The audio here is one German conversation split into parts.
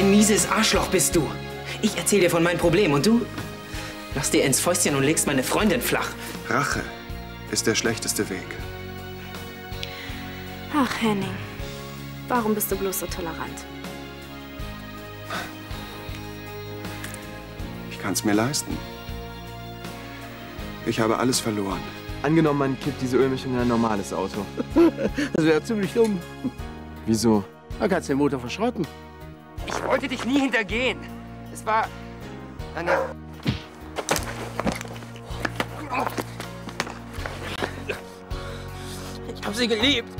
Ein mieses Arschloch bist du. Ich erzähl dir von meinem Problem und du? Lass dir ins Fäustchen und legst meine Freundin flach. Rache ist der schlechteste Weg. Ach, Henning. Warum bist du bloß so tolerant? Ich kann es mir leisten. Ich habe alles verloren. Angenommen, man kippt diese Ölmischung in ein normales Auto. Das wäre ziemlich dumm. Wieso? Da kannst du den Motor verschrotten. Ich wollte dich nie hintergehen. Es war eine... Ich hab sie geliebt.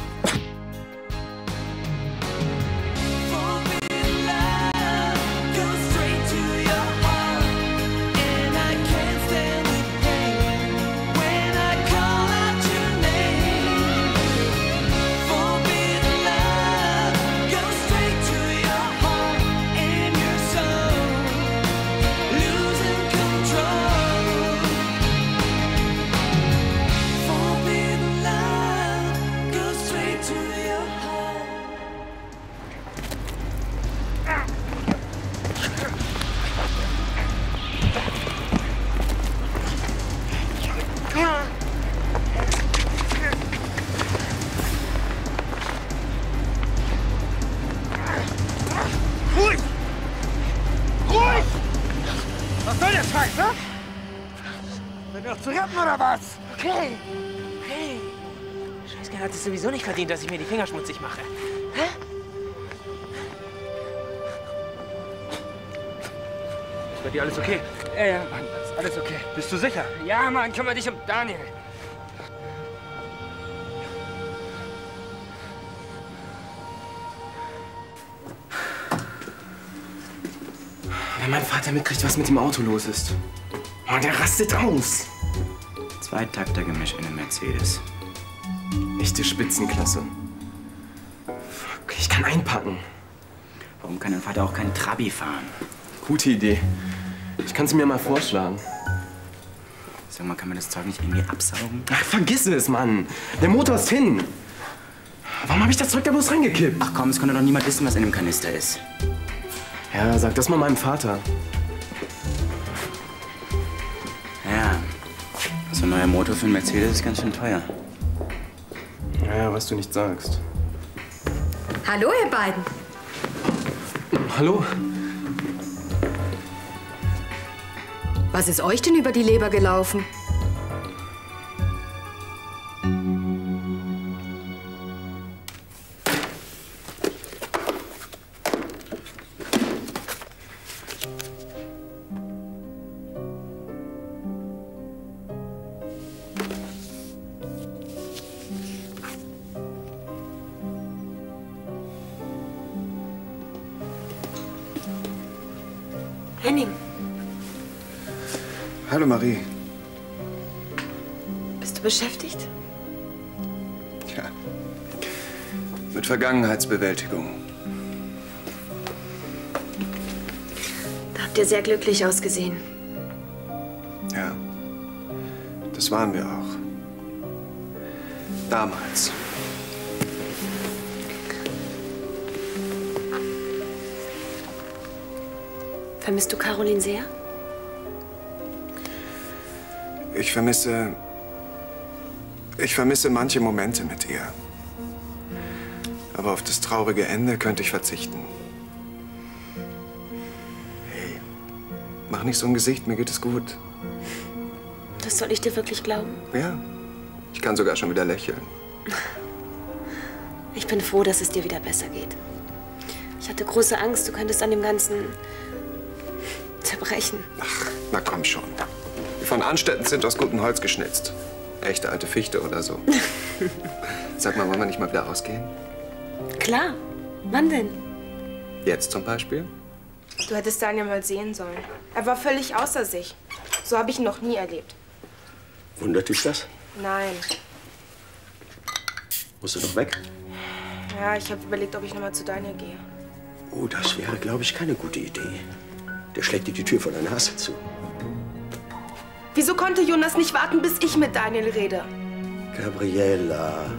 Was soll der Scheiß, ne? Sind wir noch zu retten oder was? Okay. Okay. Scheißkerl hat es sowieso nicht verdient, dass ich mir die Finger schmutzig mache. Hä? Ist bei dir alles okay? Ja, ja, Mann, ist alles okay. Bist du sicher? Ja, Mann, kümmere dich um Daniel. Wenn mein Vater mitkriegt, was mit dem Auto los ist. Oh, der rastet aus. Zweitaktergemisch in einem Mercedes. Echte Spitzenklasse. Fuck, ich kann einpacken. Warum kann dein Vater auch keinen Trabi fahren? Gute Idee. Ich kann es mir mal vorschlagen. Sag mal, kann man das Zeug nicht irgendwie absaugen? Ach, vergiss es, Mann. Der Motor ist hin. Warum habe ich das Zeug da bloß reingekippt? Ach komm, es konnte doch niemand wissen, was in dem Kanister ist. Ja, sag das mal meinem Vater. Ja, so ein neuer Motor für einen Mercedes ist ganz schön teuer. Ja, was du nicht sagst. Hallo, ihr beiden. Hallo? Was ist euch denn über die Leber gelaufen? Hallo Marie. bist du beschäftigt? Tja. Mit Vergangenheitsbewältigung. Da habt ihr sehr glücklich ausgesehen. Ja. Das waren wir auch. Damals. Vermisst du Caroline sehr? Ich vermisse. Ich vermisse manche Momente mit ihr. Aber auf das traurige Ende könnte ich verzichten. Hey, mach nicht so ein Gesicht, mir geht es gut. Das soll ich dir wirklich glauben? Ja, ich kann sogar schon wieder lächeln. Ich bin froh, dass es dir wieder besser geht. Ich hatte große Angst, du könntest an dem Ganzen zerbrechen. Na komm schon. Die von Anstätten sind aus gutem Holz geschnitzt. Echte alte Fichte oder so. Sag mal, wollen wir nicht mal wieder rausgehen? Klar. Wann denn? Jetzt zum Beispiel? Du hättest Daniel mal sehen sollen. Er war völlig außer sich. So habe ich ihn noch nie erlebt. Wundert dich das? Nein. Musst du doch weg? Ja, ich habe überlegt, ob ich noch mal zu Daniel gehe. Oh, das wäre, glaube ich, keine gute Idee. Der schlägt dir die Tür vor der Nase zu. Wieso konnte Jonas nicht warten, bis ich mit Daniel rede? Gabriela,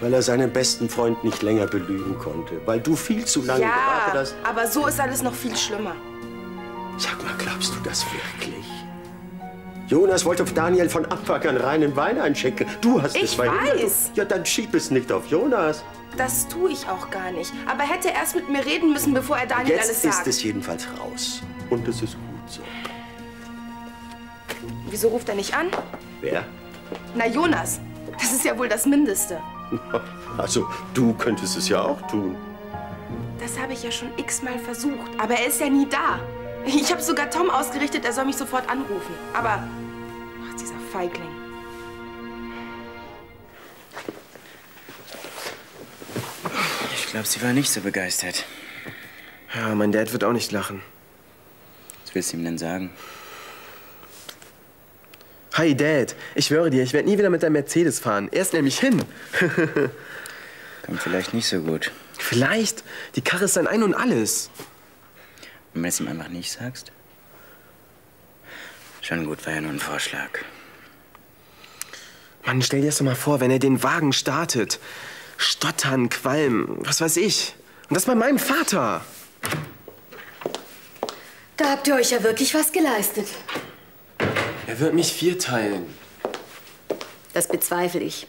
Weil er seinen besten Freund nicht länger belügen konnte. Weil du viel zu lange gewartet Ja, hast. aber so ist alles noch viel schlimmer. Sag mal, glaubst du das wirklich? Jonas wollte auf Daniel von Abwackern reinen Wein einschenken. Du hast Ich es verhindert. weiß. Ja, dann schieb es nicht auf Jonas. Das tue ich auch gar nicht. Aber er hätte erst mit mir reden müssen, bevor er Daniel Jetzt alles ist sagt. es jedenfalls raus. Und es ist gut so. Wieso ruft er nicht an? Wer? Na, Jonas. Das ist ja wohl das Mindeste. Also, du könntest es ja auch tun. Das habe ich ja schon x-mal versucht. Aber er ist ja nie da. Ich habe sogar Tom ausgerichtet, er soll mich sofort anrufen. Aber. Ach, dieser Feigling. Ich glaube, sie war nicht so begeistert. Ja, mein Dad wird auch nicht lachen. Was willst du ihm denn sagen? Hi, Dad. Ich schwöre dir, ich werde nie wieder mit deinem Mercedes fahren. Er ist nämlich hin. Kommt vielleicht nicht so gut. Vielleicht. Die Karre ist sein Ein und Alles. Wenn du es ihm einfach nicht sagst? Schon gut, war ja nur ein Vorschlag. Mann, stell dir das doch mal vor, wenn er den Wagen startet. Stottern, Qualm, was weiß ich. Und das bei meinem Vater. Da habt ihr euch ja wirklich was geleistet. Er wird mich vierteilen. Das bezweifle ich.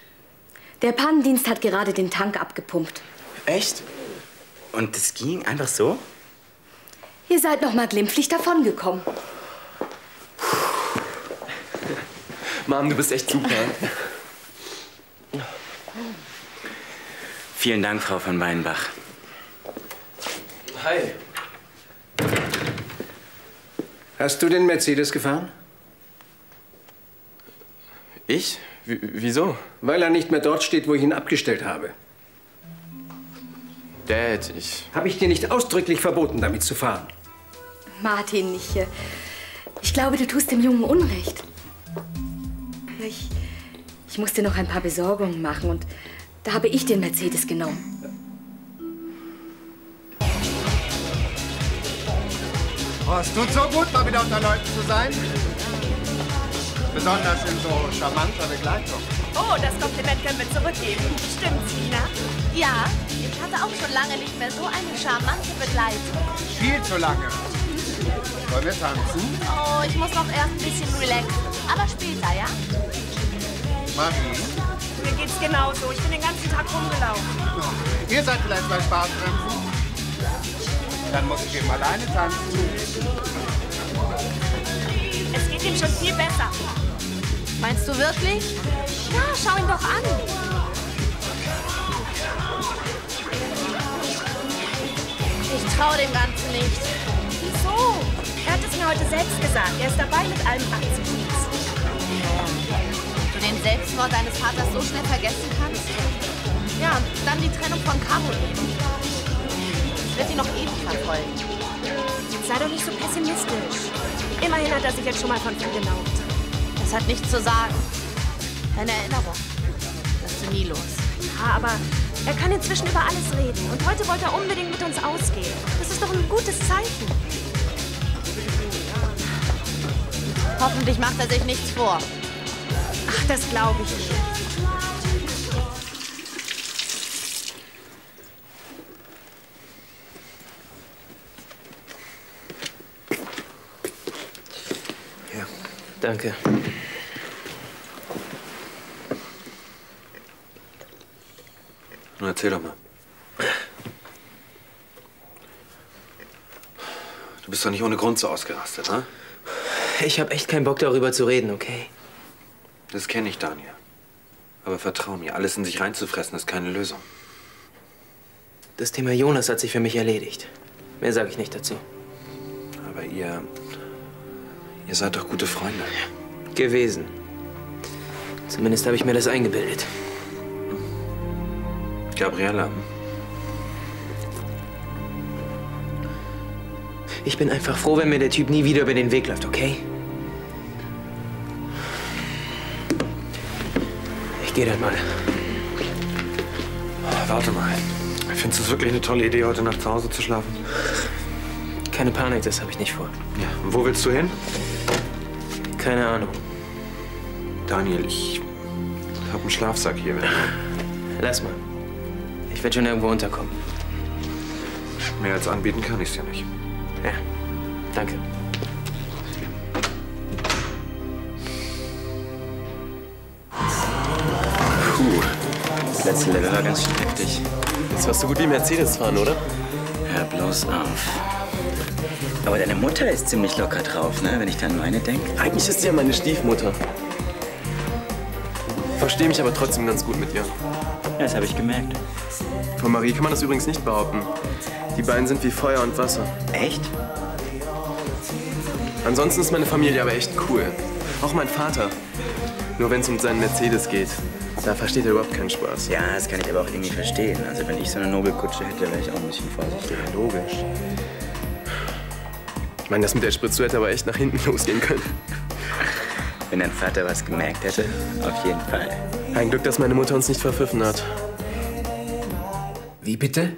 Der Pannendienst hat gerade den Tank abgepumpt. Echt? Und das ging einfach so? Ihr seid noch mal glimpflich davongekommen. Mom, du bist echt super. Vielen Dank, Frau von Weinbach. Hi. Hast du den Mercedes gefahren? Ich? W wieso? Weil er nicht mehr dort steht, wo ich ihn abgestellt habe. Dad, ich. Habe ich dir nicht ausdrücklich verboten, damit zu fahren? Martin, ich, äh, ich glaube, du tust dem Jungen Unrecht. Ich, ich musste noch ein paar Besorgungen machen und da habe ich den Mercedes genommen. Oh, es tut so gut, mal wieder unter Leuten zu sein. Besonders in so charmanter Begleitung. Oh, das Kompliment können wir zurückgeben. Stimmt's, Nina? Ja, ich hatte auch schon lange nicht mehr so eine charmante Begleitung. Viel zu lange. Wollen wir tanzen? Oh, ich muss noch erst ein bisschen relaxen. Aber später, ja? Marie, Mir geht's genauso. Ich bin den ganzen Tag rumgelaufen. ihr seid vielleicht bei Spaßbremsen? Dann muss ich eben alleine tanzen. Es geht ihm schon viel besser. Meinst du wirklich? Ja, schau ihn doch an. Ich trau dem Ganzen nicht. Wieso? Er hat es mir heute selbst gesagt. Er ist dabei, mit allem abzuschließen. Du den Selbstmord deines Vaters so schnell vergessen kannst? Ja, und dann die Trennung von Caroline. Das wird ihn noch ewig verfolgen. Sei doch nicht so pessimistisch. Immerhin hat er sich jetzt schon mal von viel geraubt. Das hat nichts zu sagen. Deine Erinnerung. Lässt du nie los. Ja, aber er kann inzwischen über alles reden. Und heute wollte er unbedingt mit uns ausgehen. Das ist doch ein gutes Zeichen. Hoffentlich macht er sich nichts vor. Ach, das glaube ich nicht. Danke. Nun erzähl doch mal. Du bist doch nicht ohne Grund so ausgerastet, ne? Ich habe echt keinen Bock darüber zu reden, okay? Das kenne ich, Daniel. Aber vertrau mir, alles in sich reinzufressen ist keine Lösung. Das Thema Jonas hat sich für mich erledigt. Mehr sage ich nicht dazu. Aber ihr. Ihr seid doch gute Freunde. Gewesen. Zumindest habe ich mir das eingebildet. Gabriella. Ich bin einfach froh, wenn mir der Typ nie wieder über den Weg läuft, okay? Ich gehe dann mal. Warte mal. Findest du es wirklich eine tolle Idee, heute Nacht zu Hause zu schlafen? Keine Panik, das habe ich nicht vor. Ja. Und wo willst du hin? Keine Ahnung. Daniel, ich habe einen Schlafsack hier. Lass mal. Ich werde schon irgendwo unterkommen. Mehr als anbieten kann ich's ja nicht. Ja, danke. Puh, das letzte Level war ganz schön heftig. Das war so gut wie Mercedes fahren, oder? Hör bloß auf. Aber deine Mutter ist ziemlich locker drauf, ne? Wenn ich an meine denke. Eigentlich ist sie ja meine Stiefmutter. Verstehe mich aber trotzdem ganz gut mit ihr. Ja, das habe ich gemerkt. Von Marie kann man das übrigens nicht behaupten. Die beiden sind wie Feuer und Wasser. Echt? Ansonsten ist meine Familie aber echt cool. Auch mein Vater. Nur wenn es um seinen Mercedes geht. Da versteht er überhaupt keinen Spaß. Ja, das kann ich aber auch irgendwie verstehen. Also wenn ich so eine Nobelkutsche hätte, wäre ich auch ein bisschen vorsichtiger. Logisch. Ich meine, das mit der Spritze hätte aber echt nach hinten losgehen können. Wenn dein Vater was gemerkt hätte, auf jeden Fall. Ein Glück, dass meine Mutter uns nicht verpfiffen hat. Wie bitte?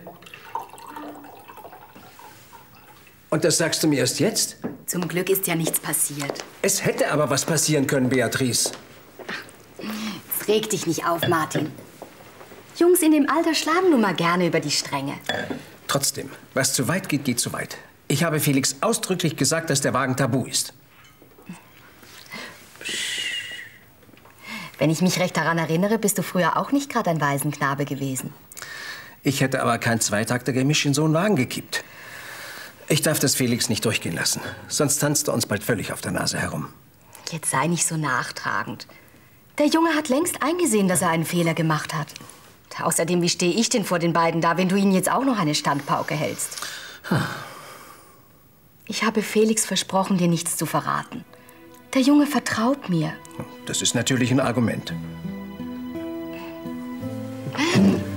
Und das sagst du mir erst jetzt? Zum Glück ist ja nichts passiert. Es hätte aber was passieren können, Beatrice. Jetzt reg dich nicht auf, Martin. Jungs in dem Alter schlagen nun mal gerne über die Stränge. Trotzdem, was zu weit geht, geht zu weit. Ich habe Felix ausdrücklich gesagt, dass der Wagen tabu ist. Wenn ich mich recht daran erinnere, bist du früher auch nicht gerade ein Waisenknabe gewesen. Ich hätte aber kein Zweitakter-Gemisch in so einen Wagen gekippt. Ich darf das Felix nicht durchgehen lassen. Sonst tanzt er uns bald völlig auf der Nase herum. Jetzt sei nicht so nachtragend. Der Junge hat längst eingesehen, dass er einen Fehler gemacht hat. Außerdem, wie stehe ich denn vor den beiden da, wenn du ihnen jetzt auch noch eine Standpauke hältst? Ich habe Felix versprochen, dir nichts zu verraten. Der Junge vertraut mir. Das ist natürlich ein Argument.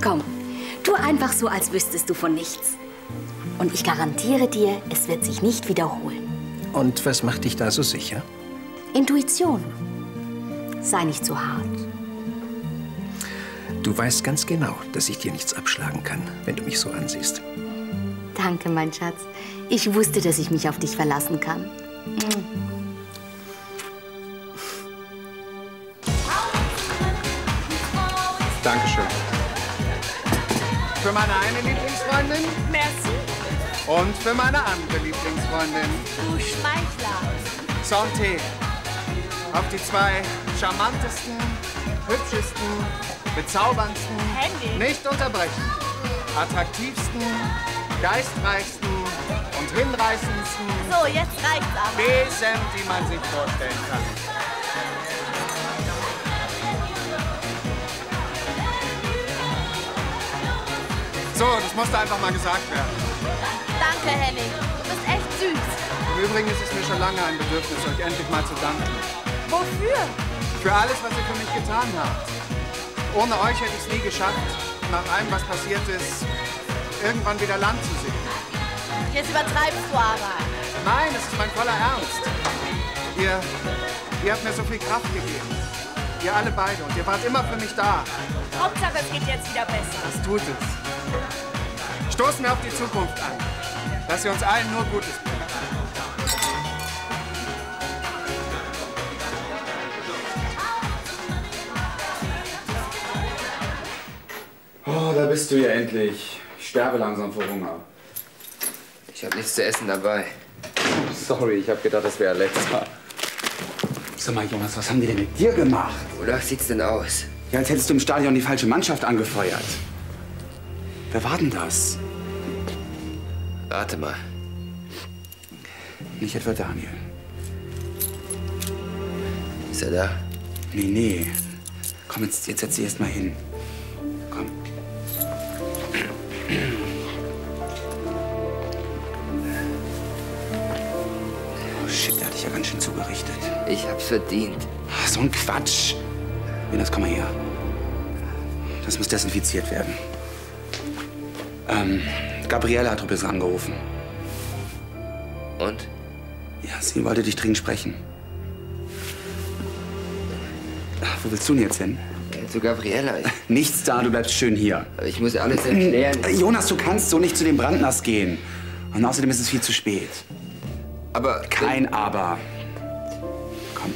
Komm, tu einfach so, als wüsstest du von nichts. Und ich garantiere dir, es wird sich nicht wiederholen. Und was macht dich da so sicher? Intuition. Sei nicht zu hart. Du weißt ganz genau, dass ich dir nichts abschlagen kann, wenn du mich so ansiehst. Danke, mein Schatz. Ich wusste, dass ich mich auf dich verlassen kann. Dankeschön. Für meine eine Lieblingsfreundin Merci, und für meine andere Lieblingsfreundin. du Schmeichler. Santé. Auf die zwei charmantesten, hübschesten, bezauberndsten, Henning. nicht unterbrechen, attraktivsten, geistreichsten und hinreißendsten So, jetzt reicht's aber. Wesen, die man sich vorstellen kann. So, das musste einfach mal gesagt werden. Danke, Henning. Du bist echt süß. Im Übrigen ist es mir schon lange ein Bedürfnis, euch endlich mal zu danken. Wofür? Für alles, was ihr für mich getan habt. Ohne euch hätte ich es nie geschafft, nach allem, was passiert ist, irgendwann wieder Land zu sehen. Jetzt übertreibst du aber. Nein, es ist mein voller Ernst. Ihr, ihr habt mir so viel Kraft gegeben. Ihr alle beide. Und ihr wart immer für mich da. Hauptsache, es geht jetzt wieder besser. Das tut es. Stoßen wir auf die Zukunft an. Dass ihr uns allen nur Gutes bringt. Oh, da bist du ja endlich. Ich sterbe langsam vor Hunger. Ich habe nichts zu essen dabei. Sorry, ich habe gedacht, das wäre Alexa. Sag mal, Jonas, was haben die denn mit dir gemacht? Wonach sieht's denn aus? Ja, als hättest du im Stadion die falsche Mannschaft angefeuert. Wer war denn das? Warte mal. Nicht etwa Daniel. Ist er da? Nee, nee. Komm, jetzt, jetzt setz dich erst mal hin. Komm. Oh shit, der hat dich ja ganz schön zugerichtet. Ich hab's verdient. Ah, So ein Quatsch. Jonas, komm mal her. Das muss desinfiziert werden. Ähm, Gabriele hat übrigens angerufen. Und? Ja, sie wollte dich dringend sprechen. Ach, Wo willst du denn jetzt hin? Zu Gabriela. Nichts da, du bleibst schön hier. Aber ich muss alles erklären. Äh, Jonas, du kannst so nicht zu dem Brandners gehen. Und außerdem ist es viel zu spät. Aber. Kein Aber. Komm.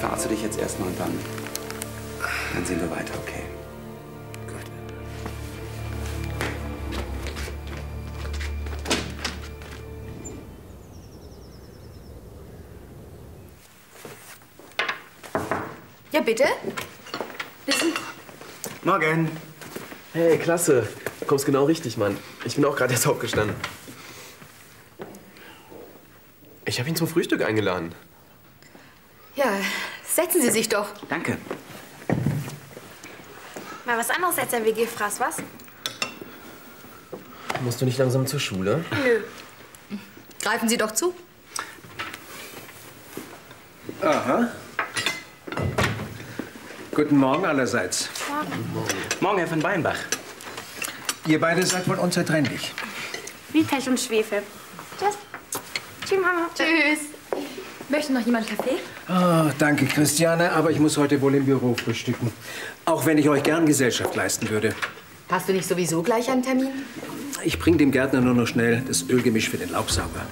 verarzte dich jetzt erstmal und dann, dann sehen wir weiter, okay? Ja, bitte? Wissen? Morgen. Hey, klasse. Du kommst genau richtig, Mann. Ich bin auch gerade erst aufgestanden. Ich habe ihn zum Frühstück eingeladen. Ja, setzen Sie sich doch. Danke. Mal was anderes als ein WG-Fraß, was? Musst du nicht langsam zur Schule? Nö. Greifen Sie doch zu. Aha. Guten Morgen allerseits. Morgen, Herr von Weinbach. Ihr beide seid wohl unzertrennlich. Wie Pech und Schwefel. Tschüss. Tschüss, Mama. Tschüss. Möchte noch jemand Kaffee? Oh, danke, Christiane, aber ich muss heute wohl im Büro frühstücken. Auch wenn ich euch gern Gesellschaft leisten würde. Hast du nicht sowieso gleich einen Termin? Ich bringe dem Gärtner nur noch schnell das Ölgemisch für den Laubsauger.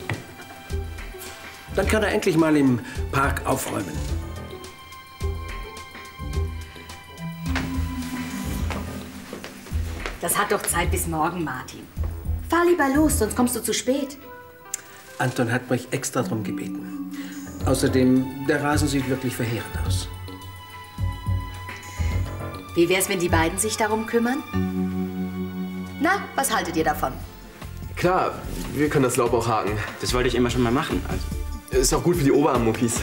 Dann kann er endlich mal im Park aufräumen. Das hat doch Zeit bis morgen, Martin. Fahr lieber los, sonst kommst du zu spät. Anton hat mich extra drum gebeten. Außerdem, der Rasen sieht wirklich verheerend aus. Wie wär's, wenn die beiden sich darum kümmern? Na, was haltet ihr davon? Klar, wir können das Laub auch haken. Das wollte ich immer schon mal machen. Also. Ist auch gut für die Oberarmmuckis.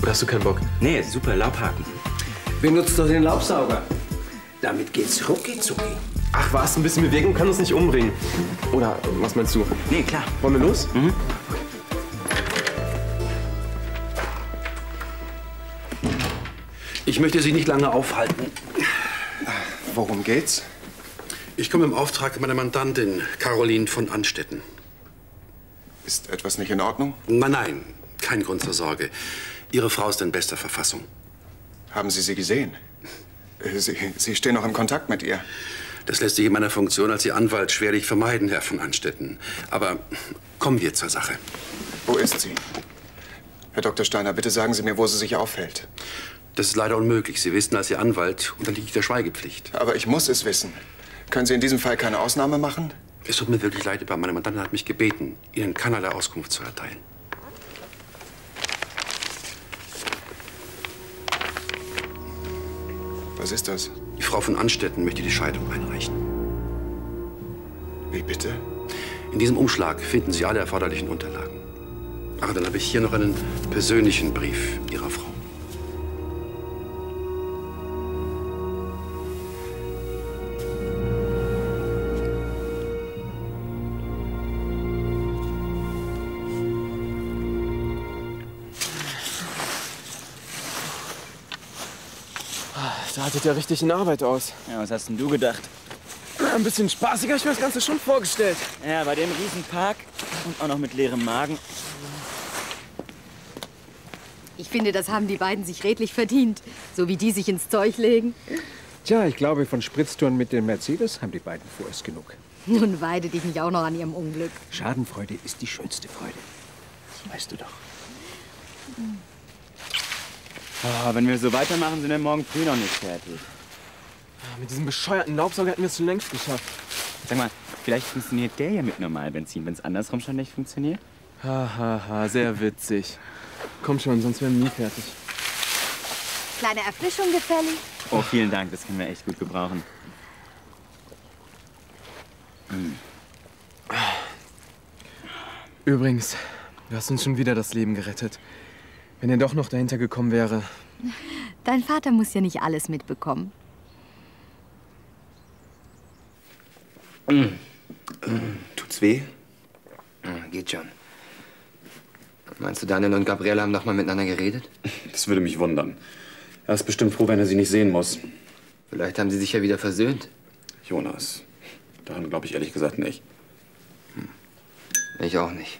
Oder hast du keinen Bock? Nee, super, Laubhaken. Benutzt doch den Laubsauger. Damit geht's rucki zucki. Ach was, ein bisschen Bewegung kann uns nicht umbringen. Oder was meinst du? Nee, klar. Wollen wir los? Mhm. Ich möchte Sie nicht lange aufhalten. Worum geht's? Ich komme im Auftrag meiner Mandantin, Caroline von Anstetten. Ist etwas nicht in Ordnung? Nein, nein, kein Grund zur Sorge. Ihre Frau ist in bester Verfassung. Haben Sie sie gesehen? Äh, Sie, sie stehen noch im Kontakt mit ihr. Das lässt sich in meiner Funktion als Ihr Anwalt schwerlich vermeiden, Herr von Anstetten. Aber kommen wir zur Sache. Wo ist sie? Herr Dr. Steiner, bitte sagen Sie mir, wo sie sich aufhält. Das ist leider unmöglich. Sie wissen, als Ihr Anwalt unterliege ich der Schweigepflicht. Aber ich muss es wissen. Können Sie in diesem Fall keine Ausnahme machen? Es tut mir wirklich leid, aber meine Mandantin hat mich gebeten, Ihnen keinerlei Auskunft zu erteilen. Was ist das? Die Frau von Anstetten möchte die Scheidung einreichen. Wie bitte? In diesem Umschlag finden Sie alle erforderlichen Unterlagen. Ach, dann habe ich hier noch einen persönlichen Brief Ihrer Frau. Hattet ihr richtig in Arbeit aus. Ja, was hast denn du gedacht? Na, ein bisschen spaßiger, ich mir das Ganze schon vorgestellt. Ja, bei dem Riesenpark und auch noch mit leerem Magen. Ich finde, das haben die beiden sich redlich verdient. So wie die sich ins Zeug legen. Tja, ich glaube, von Spritztouren mit dem Mercedes haben die beiden vorerst genug. Nun weide dich nicht auch noch an ihrem Unglück. Schadenfreude ist die schönste Freude. Weißt du doch. Oh, wenn wir so weitermachen, sind wir morgen früh noch nicht fertig. Mit diesem bescheuerten Laubsauger hätten wir es schon längst geschafft. Sag mal, vielleicht funktioniert der ja mit Normalbenzin, wenn es andersrum schon nicht funktioniert? Hahaha, ha, ha, sehr witzig. Komm schon, sonst wären wir nie fertig. Kleine Erfrischung gefällig? Oh, vielen Dank, das können wir echt gut gebrauchen. Hm. Übrigens, du hast uns schon wieder das Leben gerettet. Wenn er doch noch dahinter gekommen wäre. Dein Vater muss ja nicht alles mitbekommen. Mm. Tut's weh? Ja, geht schon. Meinst du, Daniel und Gabriele haben noch mal miteinander geredet? Das würde mich wundern. Er ist bestimmt froh, wenn er sie nicht sehen muss. Vielleicht haben sie sich ja wieder versöhnt. Jonas, daran glaube ich ehrlich gesagt nicht. Ich auch nicht.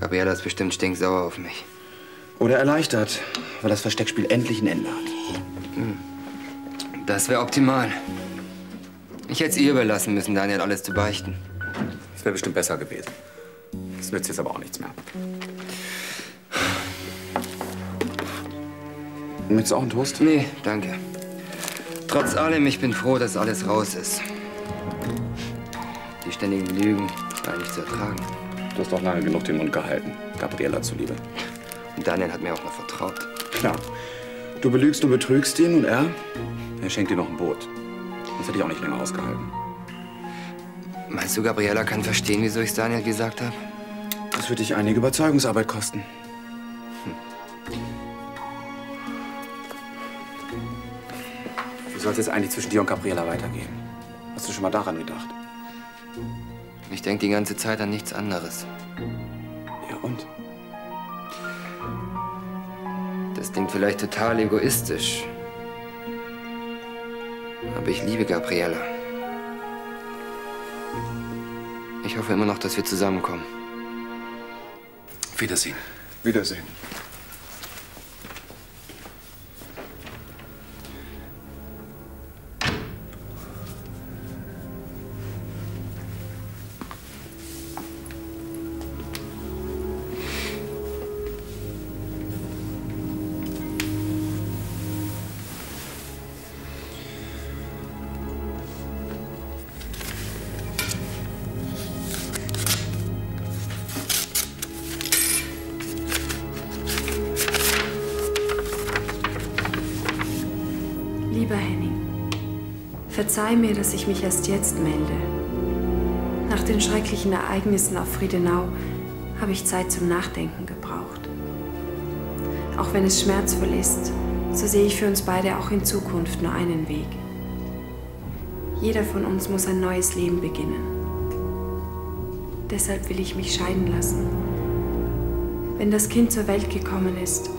Gabriela ist bestimmt stinksauer auf mich. Oder erleichtert, weil das Versteckspiel endlich ein Ende hat. Hm. Das wäre optimal. Ich hätte es ihr überlassen müssen, Daniel alles zu beichten. Das wäre bestimmt besser gewesen. Das nützt jetzt aber auch nichts mehr. Möchtest du auch einen Toast? Nee, danke. Trotz allem, ich bin froh, dass alles raus ist. Die ständigen Lügen waren nicht zu ertragen. Du hast doch lange genug den Mund gehalten, Gabriella zuliebe. Und Daniel hat mir auch noch vertraut. Klar. Du belügst und betrügst ihn und er? Er schenkt dir noch ein Boot. Das hätte ich auch nicht länger ausgehalten. Meinst du, Gabriella kann verstehen, wieso ich Daniel gesagt habe? Das wird dich einige Überzeugungsarbeit kosten. Wie soll es jetzt eigentlich zwischen dir und Gabriella weitergehen? Hast du schon mal daran gedacht? Ich denke die ganze Zeit an nichts anderes. Ja, und? Das klingt vielleicht total egoistisch. Aber ich liebe Gabriella. Ich hoffe immer noch, dass wir zusammenkommen. Wiedersehen. Wiedersehen. Verzeih mir, dass ich mich erst jetzt melde. Nach den schrecklichen Ereignissen auf Friedenau habe ich Zeit zum Nachdenken gebraucht. Auch wenn es schmerzvoll ist, so sehe ich für uns beide auch in Zukunft nur einen Weg. Jeder von uns muss ein neues Leben beginnen. Deshalb will ich mich scheiden lassen. Wenn das Kind zur Welt gekommen ist,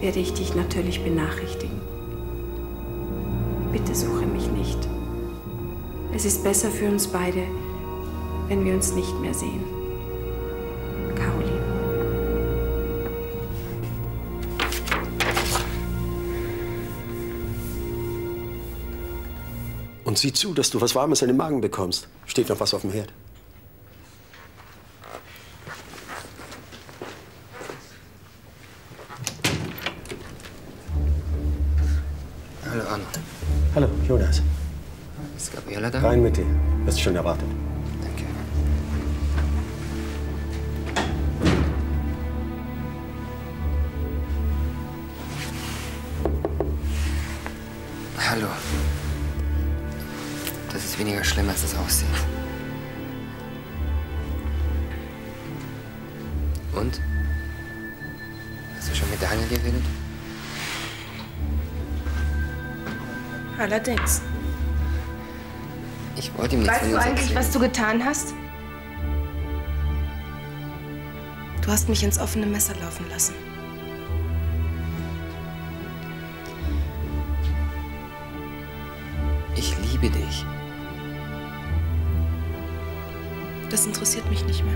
werde ich dich natürlich benachrichtigen. Bitte suche mich nicht. Es ist besser für uns beide, wenn wir uns nicht mehr sehen. Caroline. Und sieh zu, dass du was Warmes in den Magen bekommst. Steht noch was auf dem Herd. Hallo, Anna. Hallo, Jonas. Ist Gabriella da? Rein mit dir. Wirst schon erwartet. Danke. Hallo. Das ist weniger schlimm, als es aussieht. Und? Hast du schon mit Daniel geredet? Allerdings. Ich wollte ihm nichts Weißt du eigentlich, erzählen. was du getan hast? Du hast mich ins offene Messer laufen lassen. Ich liebe dich. Das interessiert mich nicht mehr.